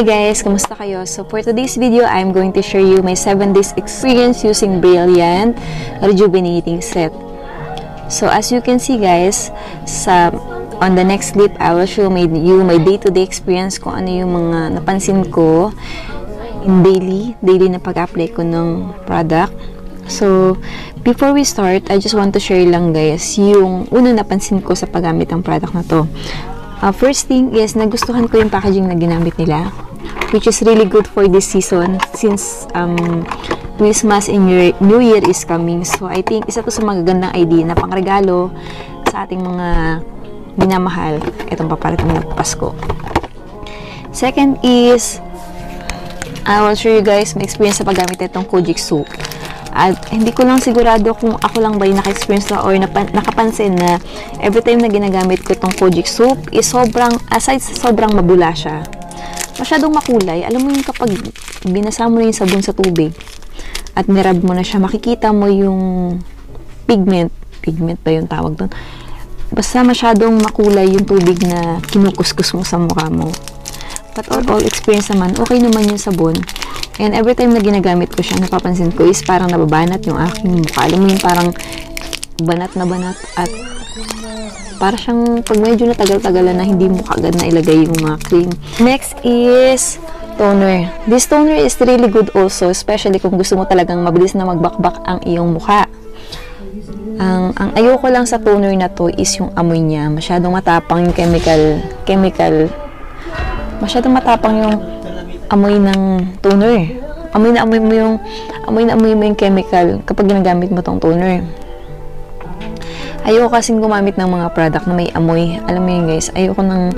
Hi guys! Kamusta kayo? So for today's video, I'm going to share you my 7 days experience using Brilliant Rejuvenating Set. So as you can see guys, sa on the next clip, I will show my, you my day-to-day -day experience kung ano yung mga napansin ko in daily, daily na pag-apply ko ng product. So, before we start, I just want to share lang guys yung unang napansin ko sa paggamit ng product na to. Uh, first thing is, nagustuhan ko yung packaging na ginamit nila, which is really good for this season since um, Christmas and New Year is coming. So, I think isa to sa magagandang idea na pangregalo sa ating mga minamahal itong paparating na Pasko. Second is, I will show you guys my experience sa paggamit itong Kojic soup. At hindi ko lang sigurado kung ako lang ba yung naka-experience na or napa, nakapansin na every time na ginagamit ko itong Kojic soup is sobrang, aside sa sobrang mabula siya, masyadong makulay. Alam mo yung kapag binasa mo yung sabon sa tubig at nirab mo na siya, makikita mo yung pigment. Pigment ba yung tawag doon? Basta masyadong makulay yung tubig na kinukuskus mo sa mukha mo. But all, all experience naman, okay naman yung sabon. And every time na ginagamit ko siya, napapansin ko is parang nababanat yung aking mukha. Alam mo yung parang banat na banat at para siyang pag medyo natagal-tagalan na hindi mo kagad na ilagay yung mga cream. Next is toner. This toner is really good also, especially kung gusto mo talagang mabilis na magbakbak ang iyong mukha. Ang, ang ayoko lang sa toner na to is yung amoy niya. Masyadong matapang yung chemical, chemical, masyadong matapang yung amoy ng toner. Amoy na amoy mo yung amoy na amoy mo yung chemical kapag ginagamit mo tong toner. Ayoko kasing gumamit ng mga product na may amoy. Alam mo yun guys, ayoko ng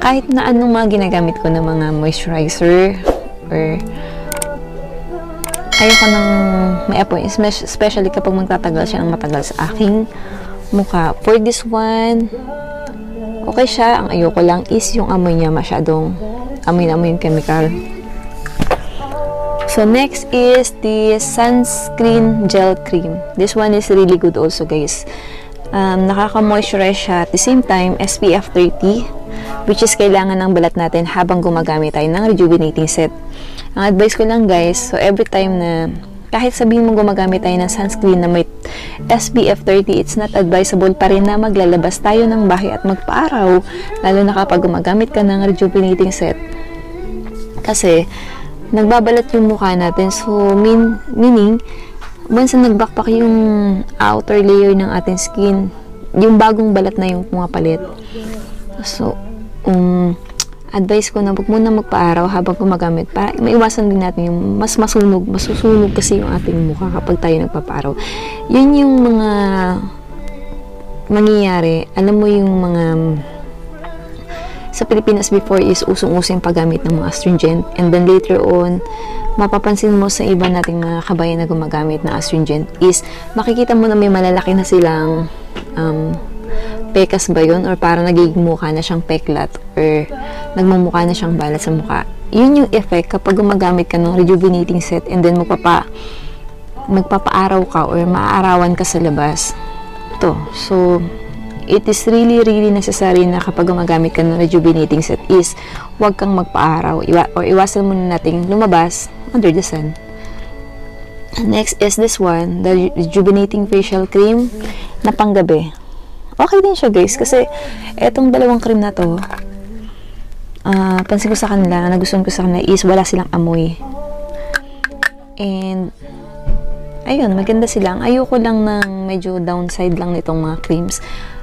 kahit na anong mga ginagamit ko ng mga moisturizer or ayoko ng may apoy, especially kapag magtatagal siya ng matagal sa aking mukha. For this one, okay siya. Ang ayoko lang is yung amoy niya masyadong amoy na amoy yung chemical. So, next is the sunscreen gel cream. This one is really good also, guys. Um, nakaka-moisturize siya at the same time, SPF 30, which is kailangan ng balat natin habang gumagamit tayo ng rejuvenating set. Ang advice ko lang, guys, so every time na kahit sabihin mo gumagamit tayo ng sunscreen na may SPF 30, it's not advisable pa rin na maglalabas tayo ng bahay at magpaaraw, lalo na kapag gumagamit ka ng rejuvenating set. Kasi, nagbabalat yung mukha natin. So, mean, meaning, once na nagbakpak yung outer layer ng ating skin, yung bagong balat na yung pumapalit. So, um, advice ko na huwag muna magpaaraw habang gumagamit para maiwasan din natin yung mas masunog, masusunog kasi yung ating mukha kapag tayo nagpapaaraw. Yun yung mga mangyayari. Alam mo yung mga sa Pilipinas before is usong-uso yung paggamit ng mga astringent. And then later on mapapansin mo sa iba nating mga kabayan na gumagamit ng astringent is makikita mo na may malalaki na silang um, pekas ba yun? Or parang nagiging mukha na siyang peklat or nagmumukha na siyang balat sa mukha. Yun yung effect kapag gumagamit ka ng rejuvenating set and then magpapa magpapaaraw ka or maaarawan ka sa labas. To so it is really, really necessary na kapag gumagamit ka ng rejuvenating set is huwag kang magpa-araw iwa or iwasan muna nating lumabas under the sun. Next is this one, the rejuvenating facial cream na panggabi. Okay din siya guys kasi etong dalawang cream na to uh, pansin ko sa kanila, nagustuhan ko sa kanila is wala silang amoy. And ayun, maganda silang. Ayoko lang ng medyo downside lang nitong mga creams.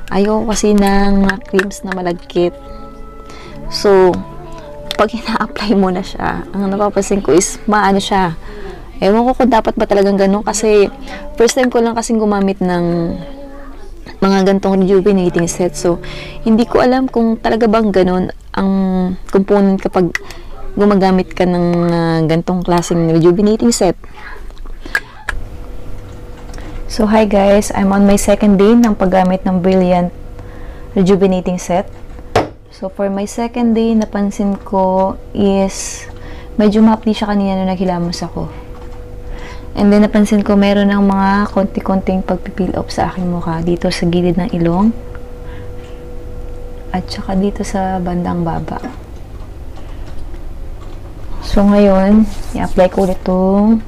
Ayoko kasi ng mga creams na malagkit. So, pag ina-apply mo na siya, ang napapansin ko is maano siya. Ewan ko kung dapat ba talagang ganun kasi first time ko lang kasing gumamit ng mga gantong rejuvenating set. So, hindi ko alam kung talaga bang ganun ang component kapag gumagamit ka ng uh, gantong klaseng rejuvenating set. So, hi guys! I'm on my second day ng paggamit ng Brilliant Rejuvenating Set. So, for my second day, napansin ko is medyo mapdi siya kanina nung naghilamos ako. And then, napansin ko meron ng mga konti-konting pagpipil off sa aking mukha dito sa gilid ng ilong at saka dito sa bandang baba. So, ngayon, i-apply ko ulit itong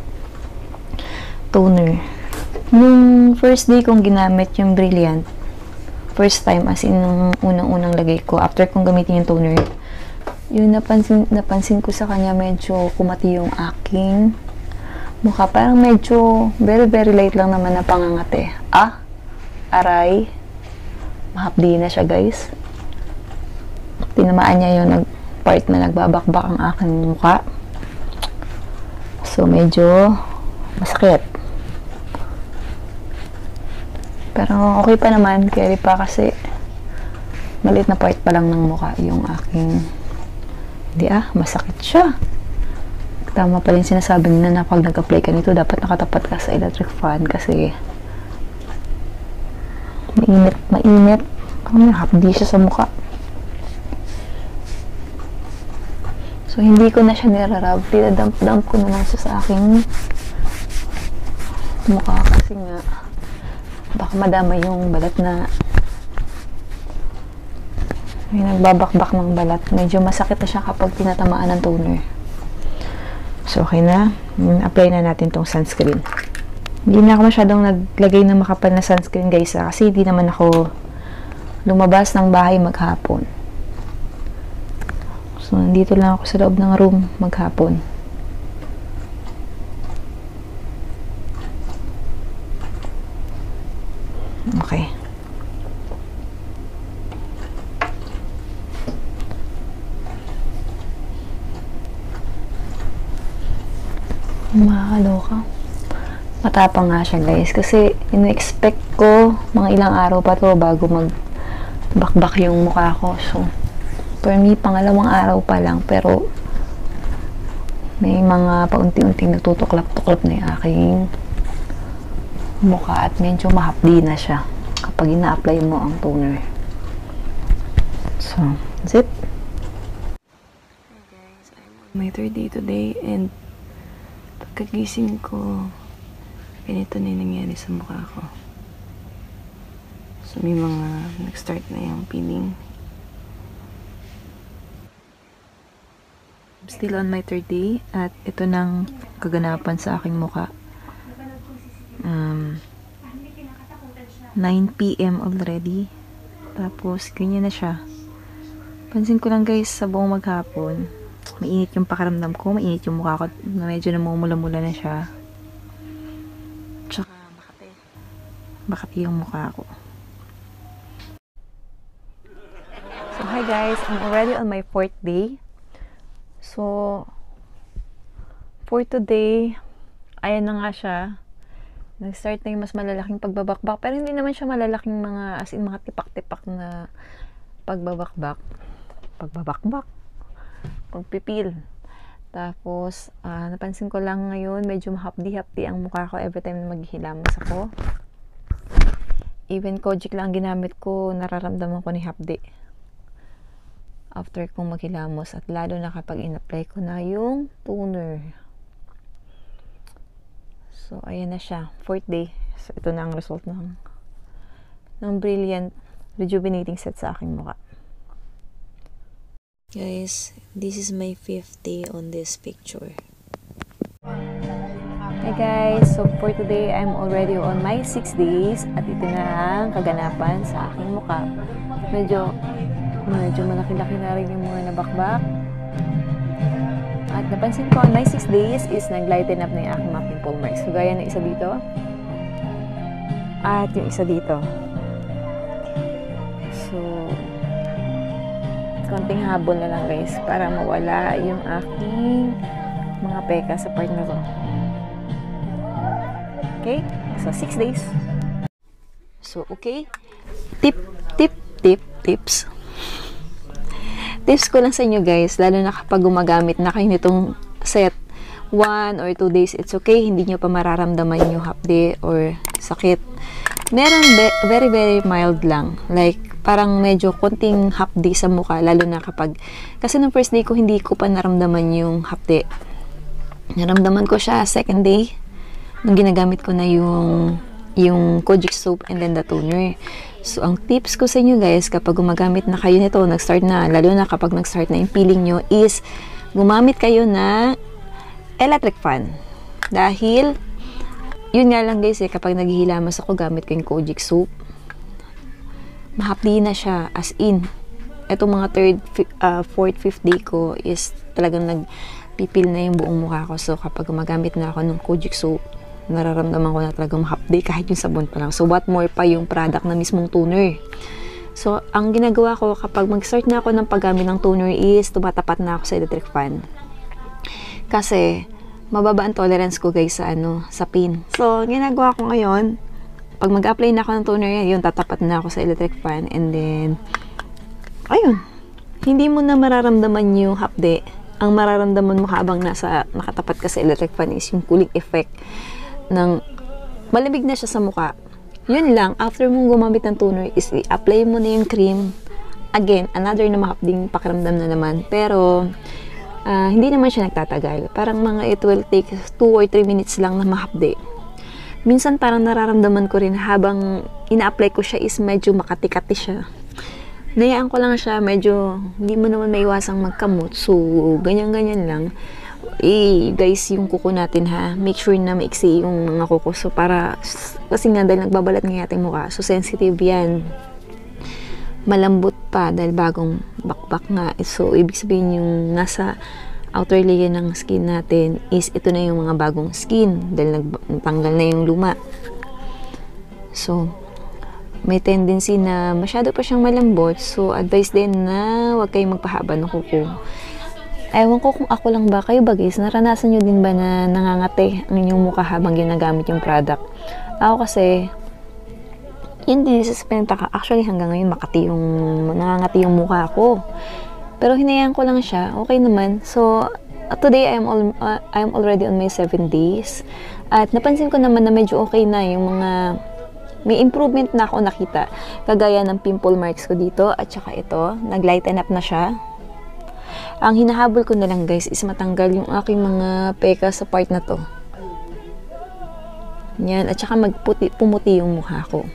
toner. Nung first day kong ginamit yung Brilliant, first time as in nung unang-unang lagay ko, after kong gamitin yung toner, yung napansin, napansin ko sa kanya medyo kumati yung aking mukha. Parang medyo very very light lang naman na pangangate. Ah, aray. Mahapdi na siya guys. Tinamaan niya yung part na nagbabakbak ang aking mukha. So, medyo masakit. Pero okay pa naman, carry pa kasi maliit na part pa lang ng mukha yung aking hindi ah, masakit siya. Tama pa rin sinasabi nila na pag nag-apply ka nito, dapat nakatapat ka sa electric fan kasi mainit, mainit. Ano, hapdi siya sa mukha. So, hindi ko na siya nirarab. Dinadump-dump ko na lang siya sa aking mukha kasi nga baka madama yung balat na may nagbabakbak ng balat. Medyo masakit na siya kapag tinatamaan ng toner. So, okay na. Apply na natin tong sunscreen. Hindi na ako masyadong naglagay ng makapal na sunscreen guys ha, kasi hindi naman ako lumabas ng bahay maghapon. So, nandito lang ako sa loob ng room maghapon. Okay. Makakaloka. Matapang nga siya guys. Kasi in-expect ko mga ilang araw pa to bago mag bakbak yung mukha ko. So, for me, pangalawang araw pa lang. Pero, may mga paunti-unting natutuklap-tuklap na yung aking mukha at medyo mahapdi na siya kapag ina-apply mo ang toner. So, zip. Hey guys, I'm on my third day today and pagkagising ko, ganito na yung nangyari sa mukha ko. So, may mga nag-start na yung peeling. I'm still on my third day at ito nang kaganapan sa aking mukha. Um, 9 p.m. already. Tapos, ganyan na siya. Pansin ko lang guys, sa buong maghapon, mainit yung pakaramdam ko, mainit yung mukha ko, medyo namumula-mula na siya. Tsaka, makati. Makati yung mukha ko. So, hi guys, I'm already on my fourth day. So, for today, ayan na nga siya. Nag-start na yung mas malalaking pagbabakbak. Pero hindi naman siya malalaking mga, as in mga tipak-tipak na pagbabakbak. Pagbabakbak. Pagpipil. Tapos, uh, napansin ko lang ngayon, medyo mahapdi-hapdi ang mukha ko every time na maghihilamos ako. Even Kojic lang ginamit ko, nararamdaman ko ni hapdi. After kong maghilamos at lalo na kapag in-apply ko na yung toner. So, ayan na siya. Fourth day. So, ito na ang result ng ng brilliant rejuvenating set sa aking mukha. Guys, this is my fifth day on this picture. Hi guys, so for today, I'm already on my 6 days at ito na ang kaganapan sa aking mukha. Medyo, medyo malaki-laki na rin yung mga nabakbak. At napansin ko, on my 6 days is nag-lighten up na yung aking mga pimple marks. So, gaya ng isa dito. At yung isa dito. Konting habol na lang guys para mawala yung aking mga peka sa part na to. Okay? So, 6 days. So, okay. Tip, tip, tip, tips tips ko lang sa inyo guys, lalo na kapag gumagamit na kayo nitong set, 1 or 2 days, it's okay. Hindi nyo pa mararamdaman yung hapde or sakit. Meron very, very mild lang. Like, parang medyo konting hapde sa mukha, lalo na kapag, kasi nung first day ko, hindi ko pa naramdaman yung hapde. Naramdaman ko siya second day, nung ginagamit ko na yung yung Kojic soap and then the toner. So, ang tips ko sa inyo guys, kapag gumagamit na kayo nito, nag-start na, lalo na kapag nag-start na yung peeling nyo, is gumamit kayo ng electric fan. Dahil, yun nga lang guys eh, kapag naghihilamas ako, gamit ko yung Kojic soap. Mahapdi na siya, as in. Itong mga third, uh, fourth, fifth day ko is talagang nagpipil na yung buong mukha ko. So, kapag gumagamit na ako ng Kojic soap, nararamdaman ko na talagang mahapdi kahit yung sabon pa lang. So, what more pa yung product na mismong toner. So, ang ginagawa ko kapag mag-start na ako ng paggamit ng toner is tumatapat na ako sa electric fan. Kasi, mababa ang tolerance ko guys sa ano, sa pin. So, ginagawa ko ngayon, pag mag-apply na ako ng toner, yun, tatapat na ako sa electric fan and then, ayun, hindi mo na mararamdaman yung hapde. Ang mararamdaman mo habang nasa nakatapat ka sa electric fan is yung cooling effect ng malamig na siya sa mukha. Yun lang, after mong gumamit ng toner is i-apply mo na yung cream. Again, another na mahapding pakiramdam na naman. Pero, uh, hindi naman siya nagtatagal. Parang mga it will take 2 or 3 minutes lang na mahapde. Minsan parang nararamdaman ko rin habang ina-apply ko siya is medyo makati-kati siya. Nayaan ko lang siya, medyo hindi mo naman maiwasang magkamot. So, ganyan-ganyan lang eh, guys, yung kuko natin ha, make sure na maiksi yung mga kuko. So, para, kasi nga dahil nagbabalat ng ating mukha, so sensitive yan. Malambot pa dahil bagong bakbak nga. So, ibig sabihin yung nasa outer layer ng skin natin is ito na yung mga bagong skin dahil nagtanggal na yung luma. So, may tendency na masyado pa siyang malambot. So, advice din na huwag kayong magpahaba ng kuko. Ewan ko kung ako lang ba, kayo ba guys, naranasan nyo din ba na nangangate ang inyong mukha habang ginagamit yung product? Ako kasi, yun din sa ka. Actually, hanggang ngayon, makati yung, nangangati yung mukha ko. Pero hinayaan ko lang siya, okay naman. So, today, I'm, all, uh, I'm already on my 7 days. At napansin ko naman na medyo okay na yung mga may improvement na ako nakita. Kagaya ng pimple marks ko dito at saka ito, nag-lighten up na siya. Ang hinahabol ko na lang guys is matanggal yung aking mga peka sa part na to. Yan. At saka magputi, pumuti yung mukha ko.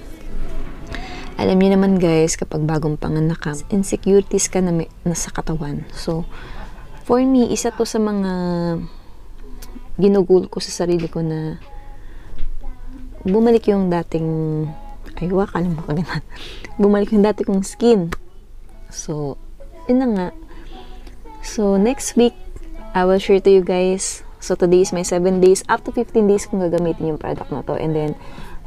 Alam niyo naman guys, kapag bagong panganak ka, insecurities ka na, may, na sa katawan. So, for me, isa to sa mga ginugul ko sa sarili ko na bumalik yung dating ay wak, alam mo kaganan. bumalik yung dati kong skin. So, yun na nga. So, next week, I will share to you guys. So, today is my 7 days. Up to 15 days kung gagamitin yung product na to. And then,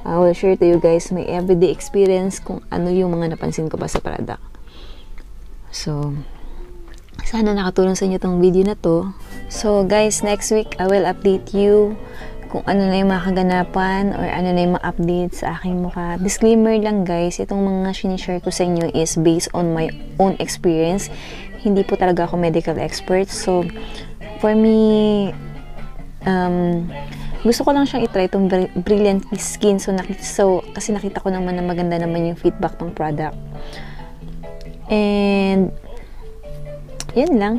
I will share to you guys my everyday experience kung ano yung mga napansin ko pa sa product. So, sana nakatulong sa inyo tong video na to. So, guys, next week, I will update you kung ano na yung mga kaganapan or ano na yung mga updates sa aking mukha. Disclaimer lang guys, itong mga sinishare ko sa inyo is based on my own experience hindi po talaga ako medical expert. So, for me, um, gusto ko lang siyang itry itong Brilliant Skin. So, nakita, so, kasi nakita ko naman na maganda naman yung feedback ng product. And, yun lang.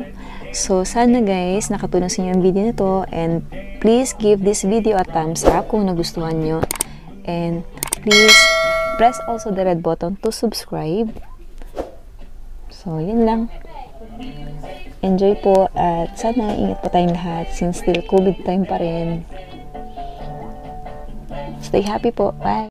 So, sana guys, nakatulong sa inyo yung video nito. And, please give this video a thumbs up kung nagustuhan nyo. And, please, press also the red button to subscribe. So, yun lang. Enjoy po at sana ingat po tayong lahat since still COVID time pa rin. Stay happy po. Bye!